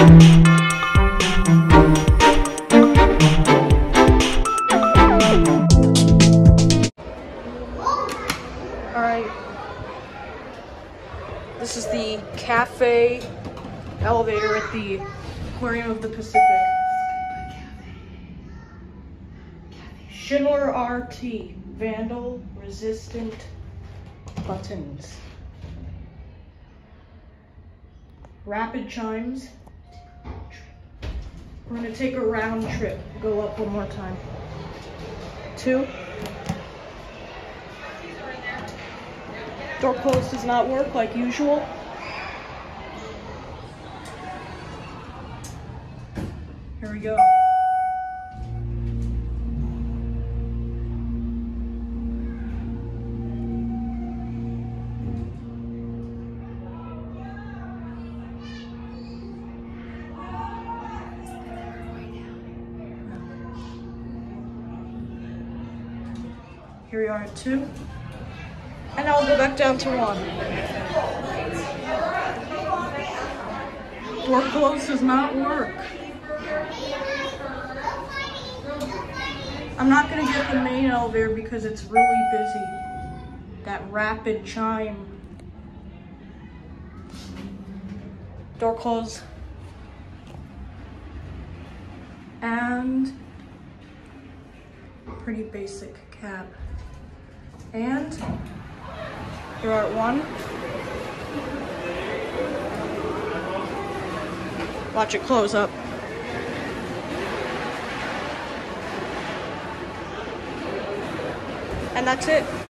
Alright. This is the cafe elevator at the Aquarium of the Pacific. Schindler RT, vandal resistant buttons. Rapid chimes, we're gonna take a round trip. Go up one more time. Two. Door closed does not work like usual. Here we go. Here we are at two. And we'll go back down to one. Door close does not work. I'm not gonna get the main elevator because it's really busy. That rapid chime. Door close. And pretty basic cab. And you're at one. Watch it close up. And that's it.